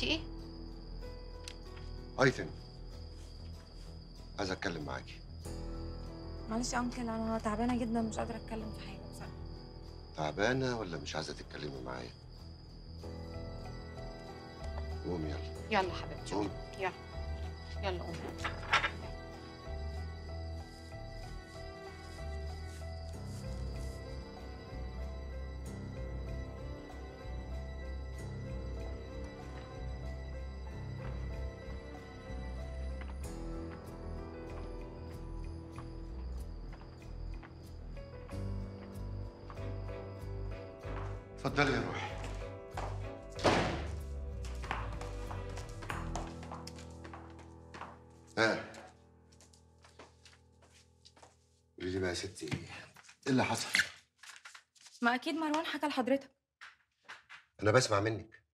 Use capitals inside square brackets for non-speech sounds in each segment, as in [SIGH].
في إيه؟ أيتن عايز أتكلم معاكي. معلش يا انكل أنا تعبانة جدا مش قادرة أتكلم في حاجة بصراحه تعبانة ولا مش عايزة تتكلمي معايا؟ قومي يلا. يلا حبيبتي قومي يلا. يلا قومي ستي. إيه اللي حصل؟ ما أكيد مروان حكى لحضرتك. أنا بسمع منك.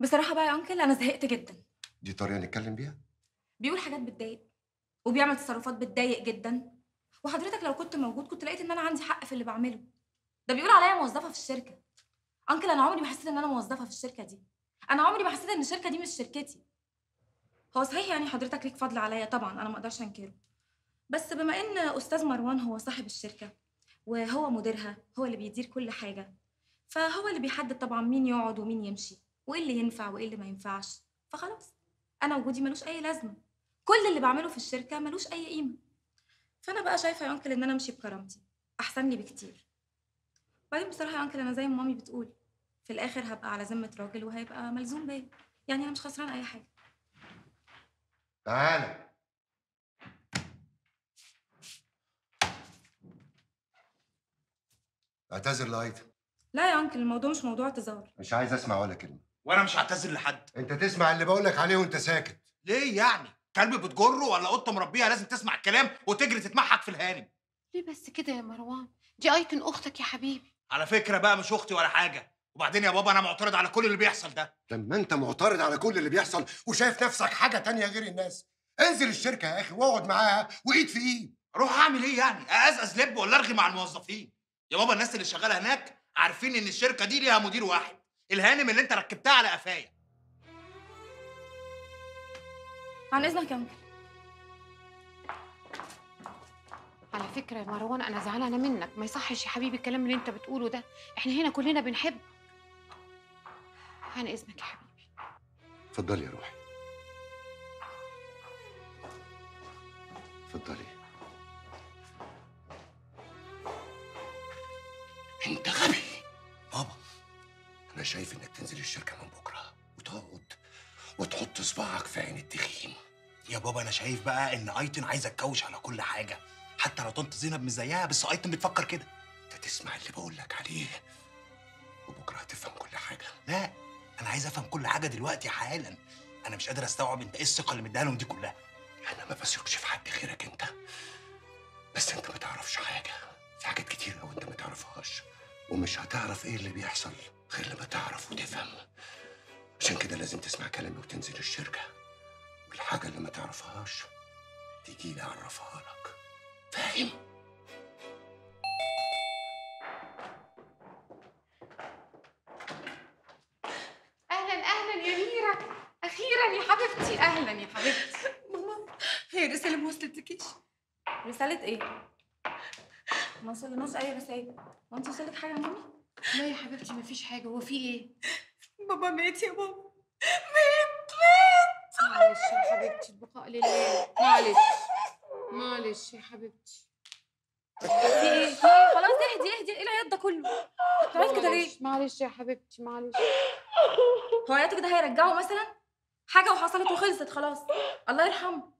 بصراحة بقى يا أنكل أنا زهقت جدا. دي طريقة نتكلم بيها؟ بيقول حاجات بتضايق وبيعمل تصرفات بتضايق جدا. وحضرتك لو كنت موجود كنت لقيت إن أنا عندي حق في اللي بعمله. ده بيقول عليا موظفة في الشركة. أنكل أنا عمري ما حسيت إن أنا موظفة في الشركة دي. أنا عمري ما حسيت إن الشركة دي مش شركتي. هو صحيح يعني حضرتك ليك فضل عليا؟ طبعا أنا ما أقدرش أنكره. بس بما إن أستاذ مروان هو صاحب الشركة وهو مديرها هو اللي بيدير كل حاجة فهو اللي بيحدد طبعا مين يقعد ومين يمشي وإيه اللي ينفع وإيه اللي ما ينفعش. فخلاص أنا وجودي ملوش أي لازمة. كل اللي بعمله في الشركة ملوش أي قيمة. فأنا بقى شايفة يا أنكل إن أنا أمشي بكرامتي. أحسن لي بكتير. بعدين بصراحة يا أنكل أنا زي ما مامي بتقول في الآخر هبقى على ذمة راجل وهيبقى ملزوم بيا. يعني أنا مش خسران أي حاجة. تعالى. اعتذر لايتن لا يا انكل الموضوع مش موضوع اعتذار. مش عايز أسمع ولا كلمة. وأنا مش هعتذر لحد. أنت تسمع اللي بقول لك عليه وأنت ساكت. ليه يعني؟ كلب بتجره ولا قطة مربيها لازم تسمع الكلام وتجري تتمحك في الهانم. ليه بس كده يا مروان؟ دي أيتن أختك يا حبيبي. على فكرة بقى مش أختي ولا حاجة. وبعدين يا بابا أنا معترض على كل اللي بيحصل ده. لما أنت معترض على كل اللي بيحصل وشايف نفسك حاجة تانية غير الناس انزل الشركة يا أخي واقعد معاها وإيد في إيد. أروح أعمل إيه يعني؟ أقزقز لب ولا أرغي مع الموظفين؟ يا بابا الناس اللي شغاله هناك عارفين إن الشركة دي ليها مدير واحد. الهانم اللي أنت ركبتها على قفايا. عن إذنك يا أنكل. على فكرة يا مروان أنا زعلانة منك. ما يصحش يا حبيبي الكلام اللي أنت بتقوله ده. إحنا هنا كلنا بنحب. عن إذنك يا حبيبي. اتفضلي يا روحي. اتفضلي. انت غبي بابا أنا شايف إنك تنزل الشركة من بكرة وتقعد وتحط صباعك في عين التخين. يا بابا أنا شايف بقى إن أيتن عايزه تكوش على كل حاجة. حتى لو طنط زينب مش زيها بس أيتن بتفكر كده. أنت تسمع اللي بقول لك عليه. وبكرة هتفهم كل حاجة. لا أنا عايز أفهم كل حاجة دلوقتي حالا. أنا مش قادر أستوعب أنت إيه الثقة اللي مديها لهم دي كلها. أنا ما بثقش في حد غيرك أنت. بس أنت ما تعرفش حاجة. في حاجات كتير قوي أنت ما تعرفهاش. ومش هتعرف إيه اللي بيحصل غير لما تعرف وتفهم. عشان كده لازم تسمع كلامي وتنزل الشركة. والحاجة اللي ما تعرفهاش تيجي لي أعرفها لك. فاهم؟ أهلا أهلا يا ميرا أخيرا يا حبيبتي أهلا يا حبيبتي. ماما هي الرساله ما وصلتلكيش؟ رسالة إيه؟ ما وصلناش اي رسائل ما انت وصلك حاجة يا مامي؟ لا يا حبيبتي مفيش حاجة. هو في إيه؟ بابا مات يا بابا. معلش يا حبيبتي البقاء لله. معلش. معلش يا حبيبتي. في إيه؟ في إيه؟ خلاص اهدي اهدي. إيه العياط ده كله. خلاص كده ليه؟ معلش معلش يا حبيبتي معلش. هو عياطك ده هيرجعه مثلا؟ حاجة وحصلت وخلصت خلاص. الله يرحمه.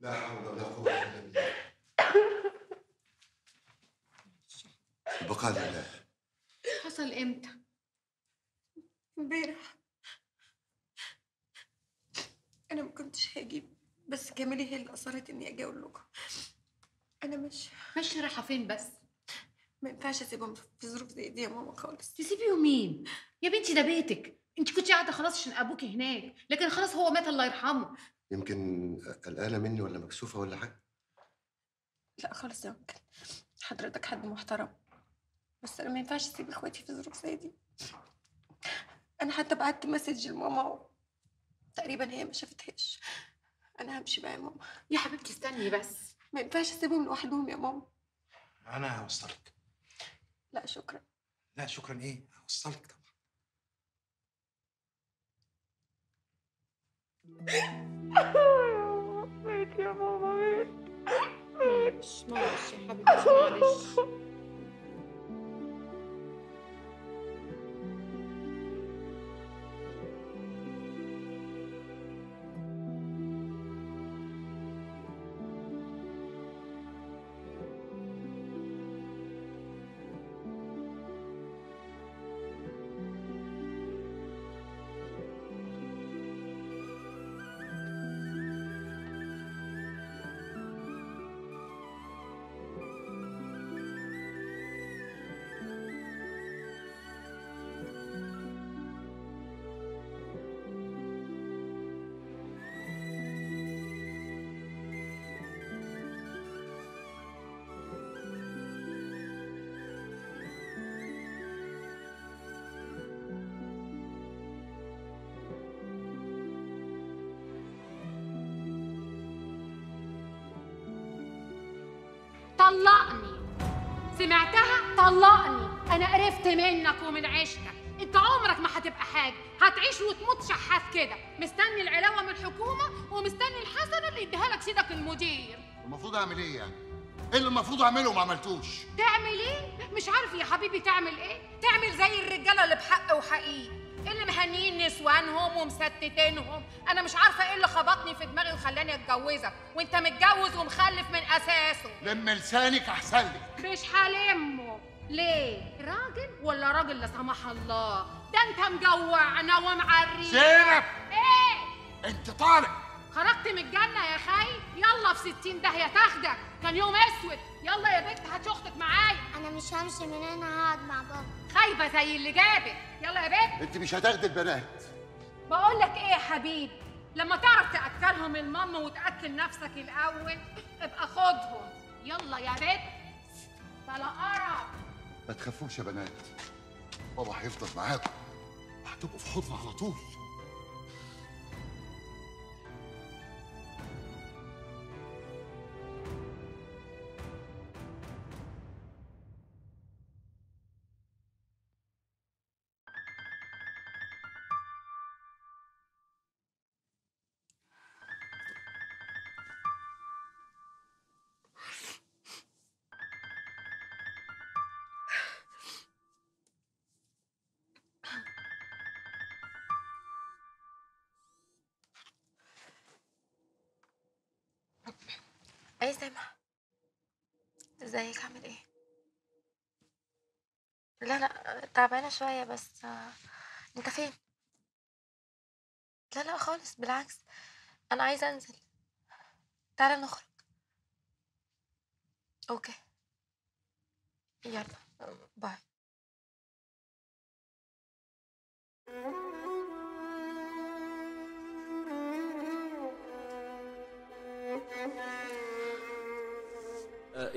لا حول ولا قوة الا بالله البقاء لله حصل إمتى؟ امبارح. أنا ما كنتش هاجي بس كاميلي هي اللي أصرت إني أجي أقول لكم. أنا مش ماشي رايحة فين بس؟ ما ينفعش أسيبهم في ظروف زي دي يا ماما خالص. تسيبيهم مين؟ يا بنتي ده بيتك. أنت كنت قاعدة خلاص عشان ابوكي هناك لكن خلاص هو مات الله يرحمه. يمكن قلقانه مني ولا مكسوفة ولا حاجة؟ لا خالص يا أنكل. حضرتك حد محترم. بس أنا ما ينفعش أسيب إخواتي في ظروف زي دي. أنا حتى بعت مسج لماما تقريبا هي ما شافتهاش. أنا همشي بقى يا ماما. يا حبيبتي استني بس. ما ينفعش أسيبهم لوحدهم يا ماما. أنا هوصلك. لا شكرا. لا شكرا. إيه؟ هوصلك طبعا. [LAUGHS] يا ماما معلش معلش يا حبيبتي معلش. طلقني. سمعتها؟ طلقني. أنا قرفت منك ومن عيشتك. أنت عمرك ما هتبقى حاجة. هتعيش وتموت شحات كده. مستني العلاوة من الحكومة ومستني الحسنة اللي يديها لك سيدك المدير. المفروض أعمل إيه يعني؟ إيه اللي المفروض أعمله وما عملتوش؟ تعمل إيه؟ مش عارف يا حبيبي تعمل إيه؟ تعمل زي الرجالة اللي بحق وحقيقي. اللي مهنيين نسوانهم ومستتينهم أنا مش عارفة إيه اللي خبطني في دماغي وخلاني أتجوزك. وأنت متجوز ومخلف من أساسه. لم لسانك أحسن لك. مش هلمه ليه؟ راجل ولا راجل لا سمح الله؟ ده أنت مجوعنا ومعري زينب! إيه؟ أنت طالع. خرجت من الجنة يا خي؟ يلا في ستين داهية تاخدك. كان يوم أسود. يلا يا بنت هات أختك معايا. أنا مش همشي من هنا هقعد مع بابا. خايبة زي اللي جابك يلا يا بنت. أنت مش هتاخدي البنات. بقول لك إيه يا حبيبي؟ لما تعرف تأكلهم المام وتأكل نفسك الأول ابقى خدهم. يلا يا بنت. بلا قرف ما تخافوش يا بنات. بابا هيفضل معاكم. هتبقوا في حضنه على طول. إيه سامح ازيك؟ عامل إيه؟ لا لا تعبانة شوية بس آه، انت فين؟ لا لا خالص بالعكس أنا عايزة انزل. تعالى نخرج. okay. يلا bye. Thank you. uh,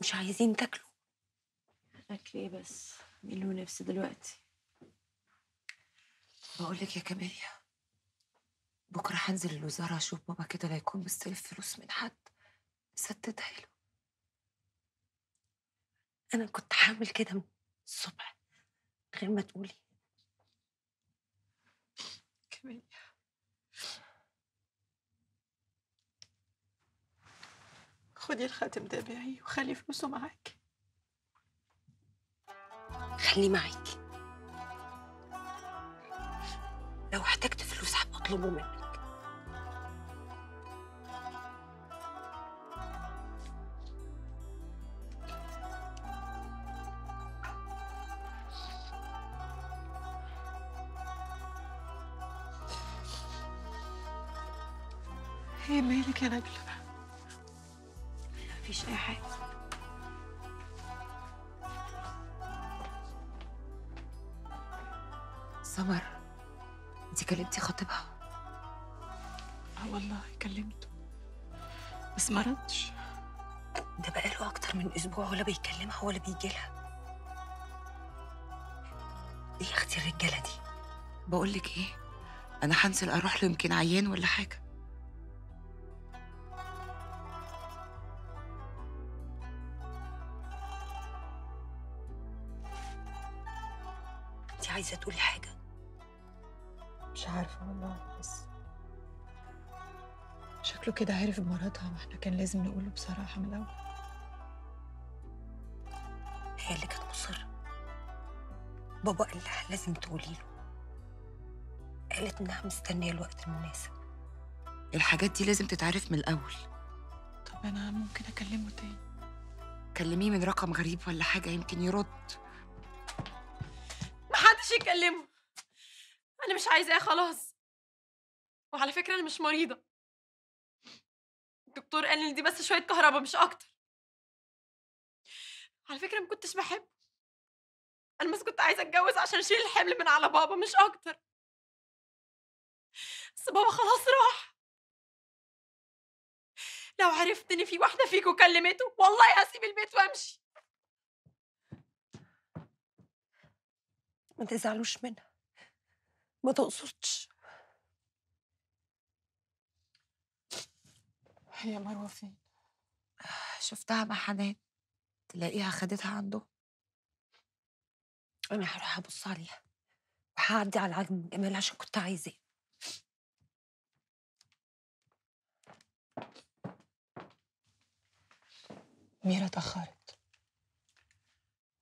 مش عايزين تاكلوا. أكل إيه بس؟ مين له نفس دلوقتي. بقول لك يا كاميليا بكرة هنزل الوزارة أشوف بابا كده لا يكون مستلف فلوس من حد. سددها له أنا كنت هعمل كده من الصبح غير ما تقولي كاميليا خدي الخاتم ده بيعي وخلي فلوسه معاك. خليه معاكي لو احتجت فلوس هبقى اطلبه منك. هي مالك يا نجلة مفيش أي حاجة. سمر انت كلمتي خطيبها. آه والله كلمته. بس ما ردش. ده بقاله أكتر من أسبوع ولا بيكلمها ولا بيجي لها. إيه يا أختي الرجالة دي؟ بقول لك إيه أنا هنزل أروح له يمكن عيان ولا حاجة. عايزة تقولي حاجة؟ مش عارفة والله بس شكله كده عرف بمرضها وإحنا كان لازم نقوله بصراحة من الأول. هي اللي كانت مصرة. بابا قال لها لازم تقولي له. قالت إنها مستنية الوقت المناسب. الحاجات دي لازم تتعرف من الأول. طب أنا ممكن أكلمه تاني؟ كلميه من رقم غريب ولا حاجة يمكن يرد. يكلمه أنا مش عايزاه خلاص. وعلى فكرة أنا مش مريضة. الدكتور قال لي دي بس شوية كهرباء مش أكتر. على فكرة ما كنتش بحبه أنا بس كنت عايزة أتجوز عشان أشيل الحمل من على بابا مش أكتر. بس بابا خلاص راح. لو عرفت ان في واحدة فيكم كلمته والله هسيب البيت وأمشي. ما تزعلوش منها. ما تقصدش. هي مروة فين؟ شفتها مع حنان. تلاقيها خدتها عنده. أنا هروح أبص عليها. وهعدي على عجم جمال عشان كنت عايزاه. ميرا اتأخرت.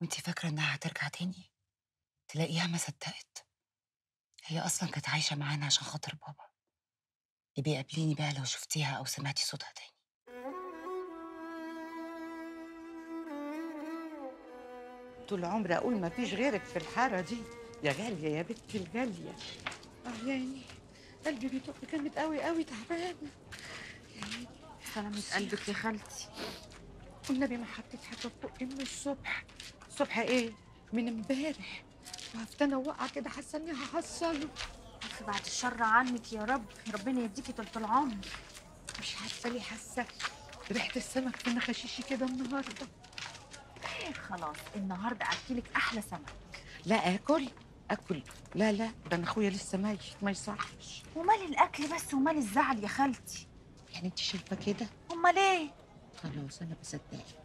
وانتي فاكرة إنها هترجع تاني؟ تلاقيها ما صدقت. هي أصلا كانت عايشة معانا عشان خاطر بابا. يبقى قابليني بقى لو شفتيها أو سمعتي صوتها تاني. طول عمري أقول ما فيش غيرك في الحارة دي. يا غالية يا بنتي الغالية. آه يعني قلبي بيدق جامد قوي قوي تعبان. سلامة قلبك يا خالتي. والنبي ما حطيت حاجة في بقي من الصبح. الصبح إيه؟ من امبارح. وقفت أنا واقعه كده حاسة إني هحصله بعد الشر عنك يا رب ربنا يديكي طول العمر. مش عارفه ليه حاسة ريحة السمك في نخاشيشي كده النهارده. خلاص النهارده اكلك أحلى سمك. لا آكل آكل. لا لا ده أنا أخويا لسه ميت ما يصحش. ومال الأكل بس ومال الزعل يا خالتي؟ يعني أنت شايفة كده؟ أمال إيه؟ خلاص أنا بصدقك.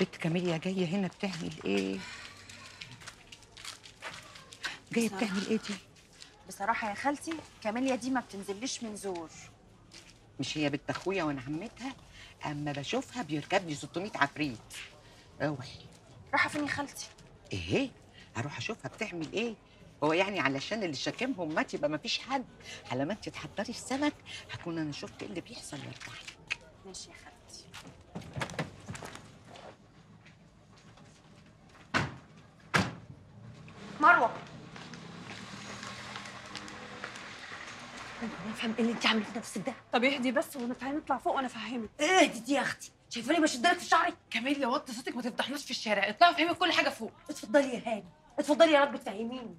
بنت كاميليا جاية هنا بتعمل إيه؟ جاية. بتعمل إيه دي؟ بصراحة يا خالتي كاميليا دي ما بتنزليش من زور. مش هي بنت أخويا وأنا عمتها؟ أما بشوفها بيركب لي 600 عفريت. أوعي. رايحه فين يا خالتي؟ إيه؟ أروح أشوفها بتعمل إيه؟ هو يعني علشان اللي شاكمهم مات يبقى ما فيش حد. على ما أنت تحضري السمك هكون أنا شفت إيه اللي بيحصل وارجع لك. ماشي يا خالتي. مروة. أنا أفهم إيه اللي أنت عامله في نفسك ده. طب اهدي بس ونتعالى نطلع فوق وأنا افهمك اهدي دي يا أختي. شايفاني بشدلك في شعري؟ كاميليا وطي صوتك ما تفضحناش في الشارع. اطلعي فهمي كل حاجة فوق. اتفضلي يا هاني. اتفضلي يا رب تفهميني.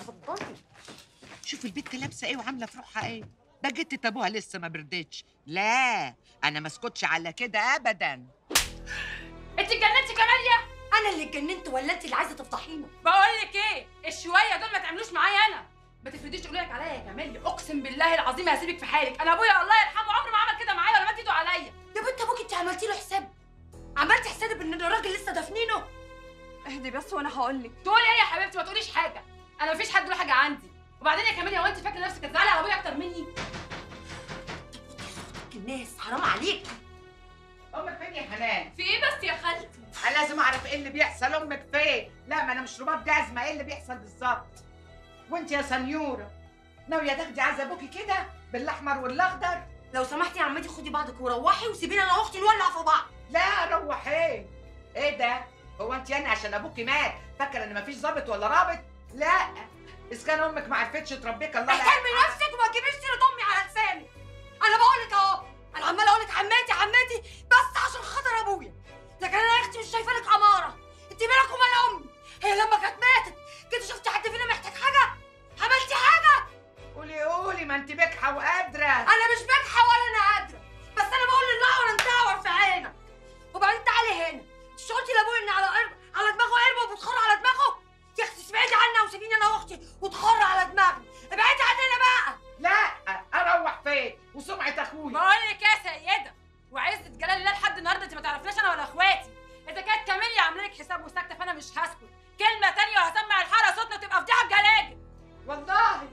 اتفضلي. شوف البت لابسة إيه وعاملة في روحها إيه. ده جت أبوها لسه ما بردتش. لا أنا ما اسكتش على كده ابدا. انت اتجننتي كماليا أنا اللي اتجننت ولا أنت اللي عايزة تفضحينا بقول لك إيه؟ الشوية دول ما تعملوش معايا أنا. ما تفرديش تقولي لك عليا يا كماليا أقسم بالله العظيم هسيبك في حالك. أنا أبويا الله يرحمه عمره ما عمل كده معايا ولا مد إيده عليا. يا بنت أبوك أنت عملتي له حساب. عملتي حساب إن الراجل لسه دافنينه اهدي بس وأنا هقول لك تقولي إيه يا حبيبتي؟ ما تقوليش حاجة. أنا مفيش حد له حاجة عندي. وبعدين يا كماليا هو انت فاكرة نفسك هتزعلي على أبويا أكتر مني؟ الناس حرام عليك. أمك فين يا حنان. في إيه بس يا خالتي؟ أنا لازم أعرف إيه اللي بيحصل أمك فين لا ما أنا مش رباط جزمة. إيه اللي بيحصل بالظبط؟ وأنت يا سنيوره ناوية تاخدي عز أبوكي كده بالأحمر والأخضر؟ لو سمحتي يا عمتي خدي بعضك وروحي وسيبينا أنا وأختي نولع في بعض. لا روح إيه إيه ده؟ هو أنت يعني عشان أبوكي مات؟ فاكرة إن مفيش ظابط ولا رابط؟ لا. إذا كان أمك ما عرفتش تربيك الله لا احترمي نفسك وما تجيبيش سيرة أمي على لساني. أنا بقول لك أهو. أنا عماله أقول لك عماتي عماتي بس عشان خاطر ابويا. لكن أنا يا أختي مش شايفة لك اماره انت مالك ومال امي؟ هي لما كانت ماتت كنت شفتي حد فينا محتاج حاجة؟ عملتي حاجة؟ قولي قولي ما انت بجحه وقادرة. أنا مش بجحه ولا أنا قادرة. بس أنا بقول للنعور انت في عينك. وبعدين تعالي هنا. مش قلتي لابويا ان على قرب على دماغه قربه وبتخر على دماغه؟ يا أختي ابعدي عنا وسيبيني أنا واختي وتخر على دماغي. ابعدي عننا بقى. لا أروح فين؟ وسمعة أخويا. بقول لك يا سيدة وعزة جلال الله لحد النهارده أنت ما تعرفناش أنا ولا أخواتي. إذا كانت كاميليا عاملة لك حساب وساكتة فأنا مش هسكت. كلمة تانية وهسمع الحارة صوتنا وتبقى فضيحه بجلاجل والله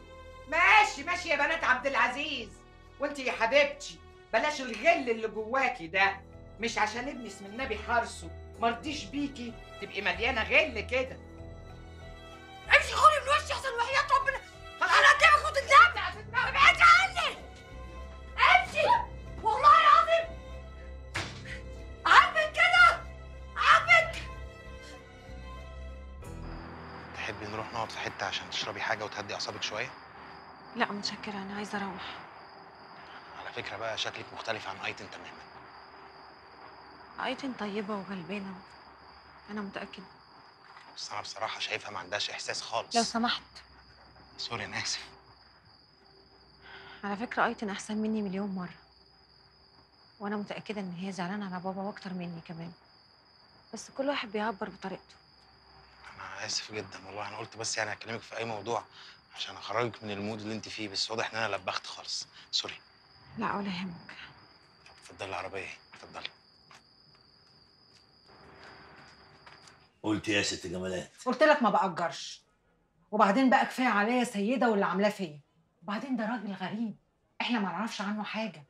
ماشي ماشي يا بنات عبد العزيز. وأنت يا حبيبتي بلاش الغل اللي جواكي ده. مش عشان ابن اسم النبي حارسه مرضيش بيكي. تبقي مليانة غل كده. امشي خولي من وشي احسن وحياة ربنا حاجة وتهدي أعصابك شوية؟ لا متشكرة أنا عايزة أروح. على فكرة بقى شكلك مختلف عن أيتن تماما. أيتن طيبة وغلبانة. أنا متأكدة. بس أنا بصراحة شايفها ما عندهاش إحساس خالص. لو سمحت. سوري أنا آسف. على فكرة أيتن أحسن مني مليون مرة. وأنا متأكدة إن هي زعلانة على بابا وأكتر مني كمان. بس كل واحد بيعبر بطريقته. أنا آسف جدا والله. أنا قلت بس يعني اكلمك في أي موضوع عشان أخرجك من ال mood اللي أنت فيه بس واضح إن أنا لبخت خالص. sorry. لا ولا يهمك. اتفضلي العربية. اتفضلي. قلت يا ست جمالات؟ قلت لك ما بأجرش. وبعدين بقى كفاية عليا سيدة واللي عاملاه فيا. وبعدين ده راجل غريب. إحنا ما نعرفش عنه حاجة.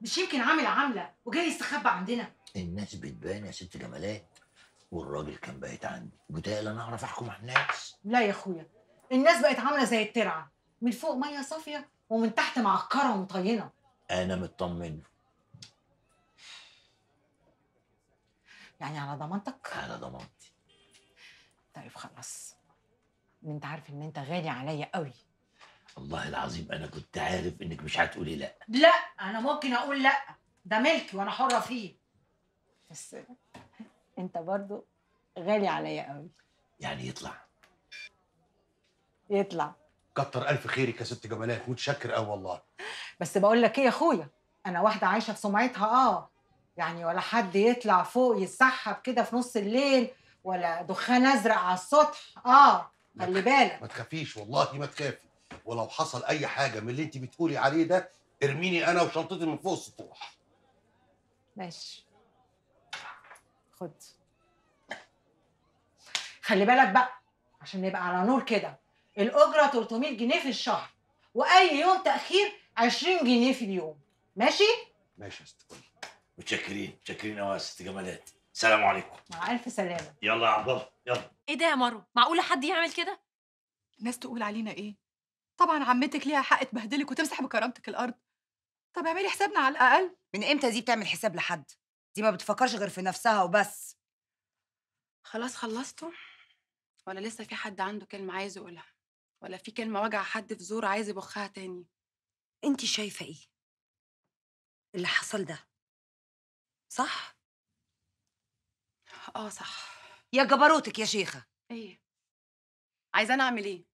مش يمكن عامل عامله وجاي يستخبى عندنا. الناس بتبان يا ست جمالات. والراجل كان بايت عندي وتقل أنا أعرف أحكم على الناس. لا يا أخويا الناس بقت عاملة زي الترعة. من فوق مية صافية ومن تحت معكرة ومطينة. أنا مطمن. يعني على ضمانتك؟ على ضمانتي. طيب خلاص. أنت عارف إن أنت غالي عليا قوي. والله العظيم أنا كنت عارف إنك مش هتقولي لأ. لأ أنا ممكن أقول لأ. ده ملكي وأنا حرة فيه. بس انت برضو غالي عليا قوي. يعني يطلع. يطلع. كتر ألف خيرك يا ست جمالات متشكر قوي والله. بس بقول لك إيه يا أخويا؟ أنا واحدة عايشة في سمعتها آه. يعني ولا حد يطلع فوق يتسحب كده في نص الليل ولا دخان أزرق على السطح آه. خلي بالك. ما تخافيش والله ما تخافي. ولو حصل أي حاجة من اللي أنت بتقولي عليه ده ارميني أنا وشنطتي من فوق السطوح. ماشي. خد. خلي بالك بقى عشان نبقى على نور كده الأجرة 300 جنيه في الشهر وأي يوم تأخير 20 جنيه في اليوم. ماشي؟ ماشي يا ست الكل. متشكرين متشكرين قوي يا ست جمالات. سلام عليكم. مع ألف سلامة. يلا يا عبد الله يلا. إيه ده يا مروه معقولة حد يعمل كده؟ الناس تقول علينا إيه؟ طبعا عمتك ليها حق تبهدلك وتمسح بكرامتك الأرض. طب اعملي حسابنا على الأقل. من إمتى دي بتعمل حساب لحد؟ دي ما بتفكرش غير في نفسها وبس. خلاص خلصتوا ولا لسه في حد عنده كلمة عايز يقولها؟ ولا في كلمة وجع حد في زور عايز يبخها تاني؟ انت شايفة إيه؟ اللي حصل ده. صح؟ آه صح. يا جبروتك يا شيخة. إيه؟ عايزاني أعمل إيه؟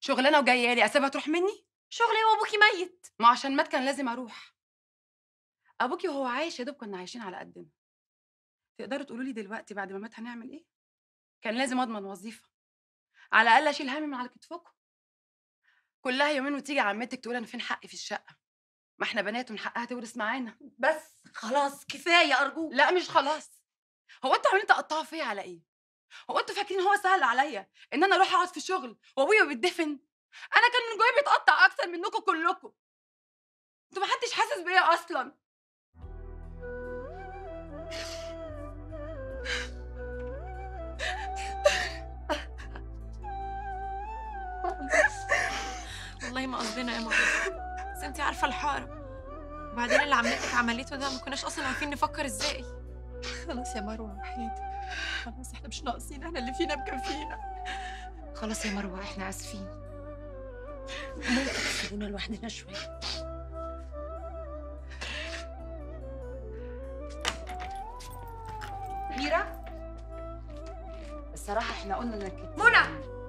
شغلانة وجاية لي أسيبها تروح مني؟ شغلي وأبوكي ميت. ما عشان مات كان لازم أروح. ابوكي وهو عايش يا دوب كنا عايشين على قدنا. تقدروا تقولوا لي دلوقتي بعد ما مات هنعمل إيه؟ كان لازم أضمن وظيفة. على الأقل أشيل هم من على كتفكم. كلها يومين وتيجي عمتك تقول أنا فين حقي في الشقة؟ ما إحنا بنات ومن حقها تورث معانا. بس خلاص كفاية أرجوك. لا مش خلاص. هو أنتوا عاملين تقطعوا فيا على إيه؟ هو أنتوا فاكرين هو سهل عليا إن أنا أروح أقعد في شغل وأبويا بيتدفن؟ أنا كان من جوايا بيتقطع أكتر منكم كلكم. أنتوا محدش حاسس بيا أصلا. والله ما قصدنا يا ماما بس انت عارفة الحاره وبعدين اللي عمتك عملته ده ما كناش أصلا عارفين نفكر إزاي. خلاص يا مروة وحياتي خلاص إحنا مش ناقصين إحنا اللي فينا مكفينا. خلاص يا مروة إحنا آسفين. ممكن تسيبونا لوحدنا شوية ميرا الصراحه إحنا قلنا انك منى!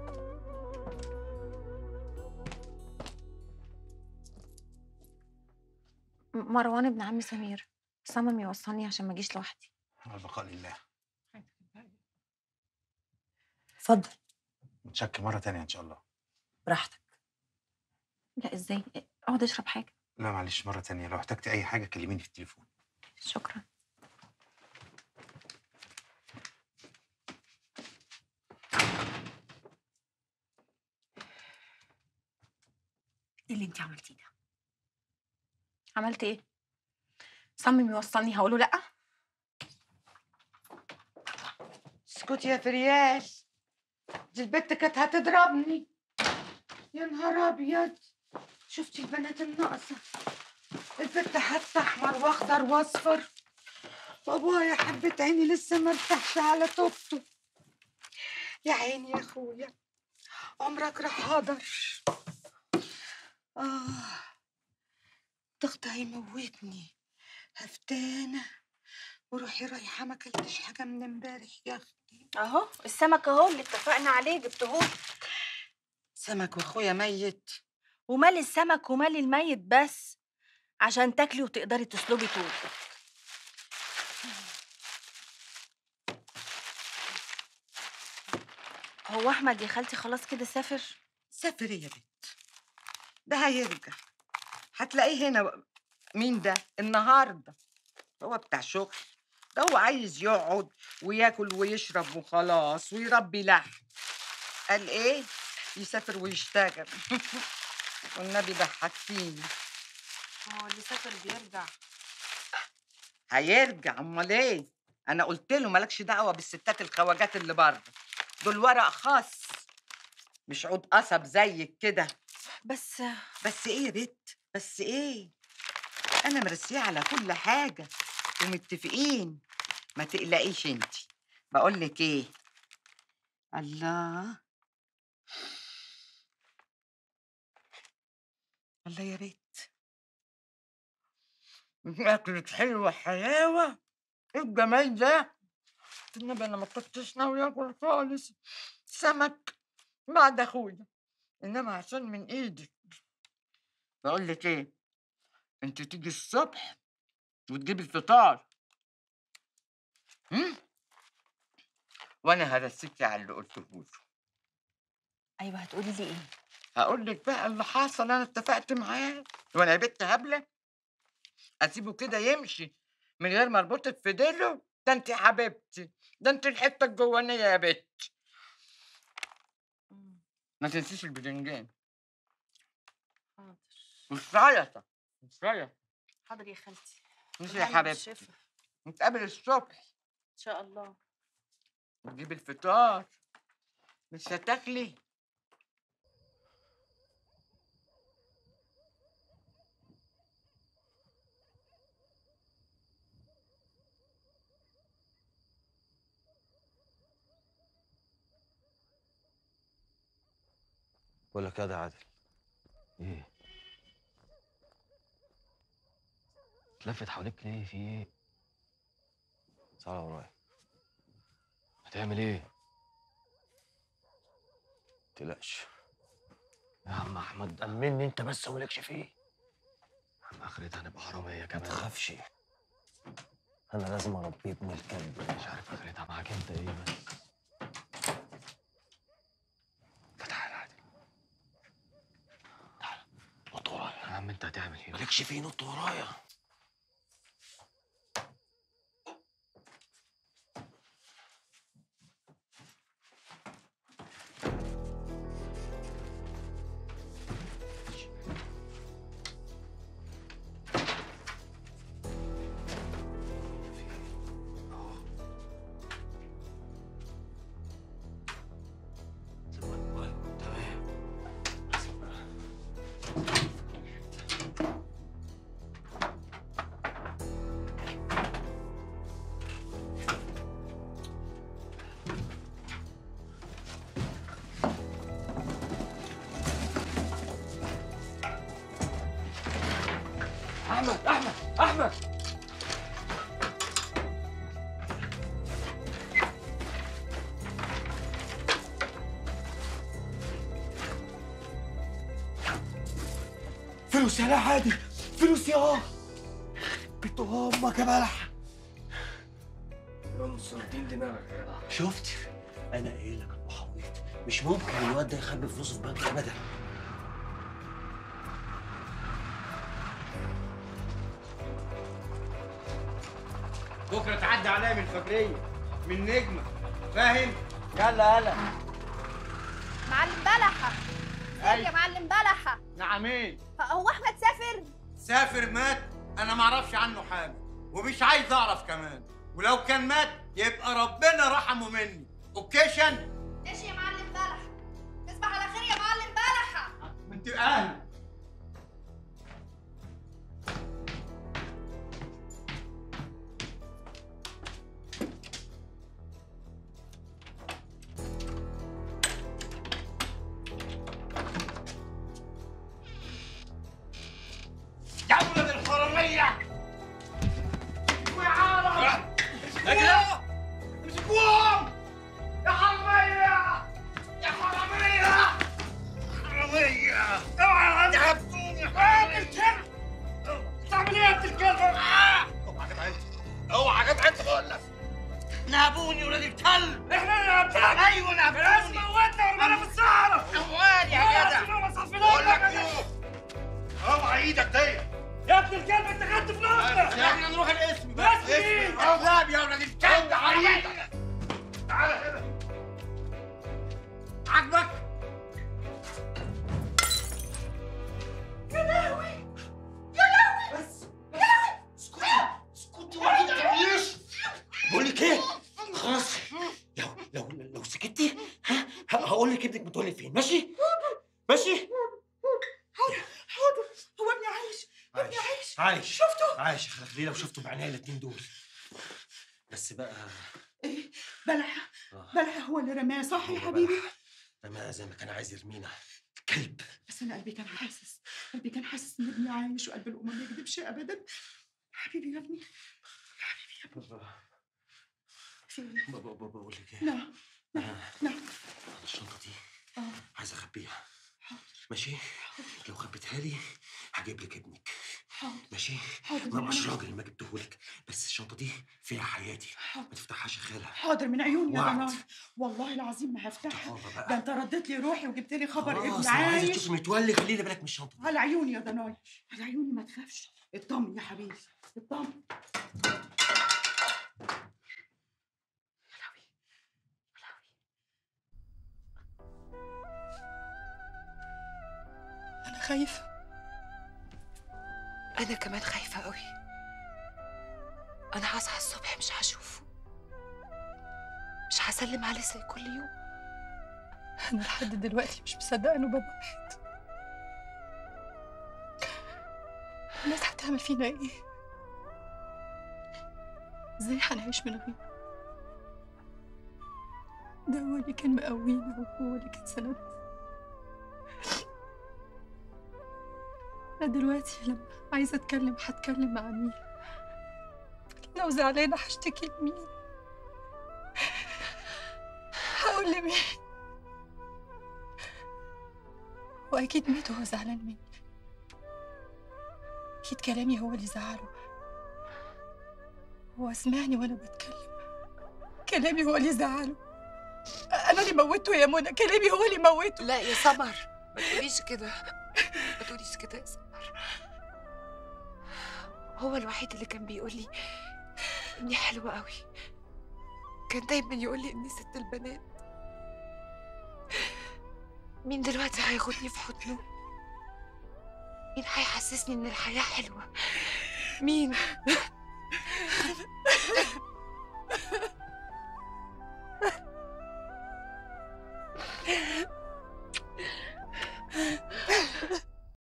مروان ابن عم سمير صمم يوصلني عشان ما اجيش لوحدي. البقاء لله. اتفضل. متشكر مرة تانية إن شاء الله. براحتك. لا إزاي؟ اقعد اشرب حاجة. لا معلش مرة تانية. لو احتجت أي حاجة كلميني في التليفون. شكرا. إيه اللي أنت عملتيه ده؟ عملت إيه؟ صمم يوصلني هقوله لأ. اسكت يا فريال. دي البت كانت هتضربني. يا نهار أبيض. شفتي البنات الناقصة؟ البت حتى أحمر وأخضر وأصفر. بابا يا حبة عيني لسه ما ارتاحش على توبته يا عيني يا أخويا عمرك راح هدر آه. ضغط هيموتني. هفتانة وروحي رايحة ما أكلتش حاجة من امبارح يا أختي. أهو السمك أهو اللي اتفقنا عليه جبتهولي. سمك وأخويا ميت. ومال السمك ومال الميت بس عشان تاكلي وتقدري تسلبي طول. هو أحمد يا خالتي خلاص كده سافر؟ سافر يا بنت. ده هيرجع. هتلاقيه هنا بقى. مين ده؟ النهارده. هو بتاع شغل. ده هو عايز يقعد وياكل ويشرب وخلاص ويربي لحم. قال إيه؟ يسافر ويشتغل. [LAUGHS] والنبي ضحكتيني هو اللي سافر بيرجع. هيرجع. أمال إيه؟ أنا قلت له مالكش دعوة بالستات الخواجات اللي بره. دول ورق خاص. مش عود قصب زيك كده. بس بس إيه يا بت؟ بس إيه؟ أنا مرسية على كل حاجة ومتفقين. ما تقلقيش انت. بقول لك إيه؟ الله. الله يا بت اكلك حلوة حلاوة. إيه الجمال ده. النبي أنا ما كنتش ناوي آكل خالص. سمك. بعد أخويا. إنما عشان من إيدك بقول لك إيه أنت تيجي الصبح وتجيبي الفطار. هم؟ وأنا هرسيكي على اللي قلته له أيوه هتقولي لي إيه؟ هقول لك بقى اللي حصل أنا اتفقت معاه وأنا يا بنت هبلة. أسيبه كده يمشي من غير ما اربطك في ديله ده أنت حبيبتي ده أنت الحتة الجوانية يا بت ما تنسيش البدنجان والسلطه السلطه حاضر يا خالتي. ماشي يا حبيبتي. نتقابل الصبح. إن شاء الله. نجيب الفطار. مش هتاكلي؟ بقول لك يا ده عادل. إيه؟ تلفت حواليك ليه؟ في إيه؟ تعالى ورايا هتعمل إيه؟ متقلقش يا عم أحمد أمني أنت بس ومالكش فيه. عم آخرتها هنبقى حرامية ما كمان. تخافش. أنا لازم اربي ابن الكلب. مش عارف آخرتها معاك أنت إيه بس. تعال نط ورايا. يا عم أنت هتعمل إيه؟ مالكش فيه نط ورايا. أحمد أحمد أحمد. فلوس يا لا عادي فلوس يا آه. بنت أمك يا بلح سلطين دماغك. يا جدع شفت أنا قايل لك المحاويط مش ممكن الواد ده يخبي فلوسه في بنك ابدا. تعدي عليا من فجريه من نجمة فاهم؟ يلا يلا. معلم بلحة. أيوة. يا معلم بلحة. نعمين هو أحمد سافر؟ سافر مات؟ أنا ما أعرفش عنه حاجة ومش عايز أعرف كمان. ولو كان مات يبقى ربنا رحمه مني. اوكيشن ماشي يا معلم بلحة؟ تصبح على خير يا معلم بلحة. أنت أهل. اوعى ايدك عايش خلينا وشفته بعينيا الاتنين دول؟ بس بقى إيه؟ بلحة آه. بلحة هو اللي رماه صح يا حبيبي بلح. رماها زي ما كان عايز يرمينا. كلب. بس أنا قلبي كان حاسس قلبي كان حاسس إن ابني عايش وقلب الام ما يكذبش ابدا. حبيبي يا ابني. في إيه بابا بابا بقول لك إيه؟ نعم. نعم. نعم. الشنطة دي آه. عايز أخبيها. ماشي؟ لو خبيتها لي هجيب لك ابنك. حاضر. ماشي؟ حاضر ما عيوني. راجل ما جبتهولك بس الشنطه دي فيها حياتي. ما تفتحهاش يا خاله حاضر من عيوني يا. ضناي والله العظيم ما هفتحها. حاضر. ده انت رديت لي روحي وجبت لي خبر خلاص عايزه عايش. تشوفي متولي خلي لي بالك من الشنطة على عيوني يا ضناي على عيوني ما تخافش. اطمن يا حبيبي. اطمن أنا خايفة. أنا كمان خايفة قوي أنا هصحى الصبح مش هشوفه. مش هسلم عليه زي كل يوم. أنا لحد دلوقتي مش مصدقة إنه بابا مات. الناس هتعمل فينا إيه؟ إزاي هنعيش من غيره؟ ده هو اللي كان مقوينا وهو اللي كان سندنا أنا دلوقتي لما عايزة أتكلم هتكلم مع مين؟ لو زعلانة هشتكي لمين؟ هقول لمين؟ واكيد ميت وهو زعلان مني. أكيد كلامي هو اللي زعله. هو سمعني وأنا بتكلم. كلامي هو اللي زعله. أنا اللي موته يا منى. كلامي هو اللي موته. لا يا سمر ما تقوليش كده. ما تقوليش كده يا سمر. هو الوحيد اللي كان بيقول لي إني حلوة قوي. كان دايما يقول لي إني ست البنات. مين دلوقتي هياخدني في حضنه؟ مين هيحسسني إن الحياة حلوة؟ مين؟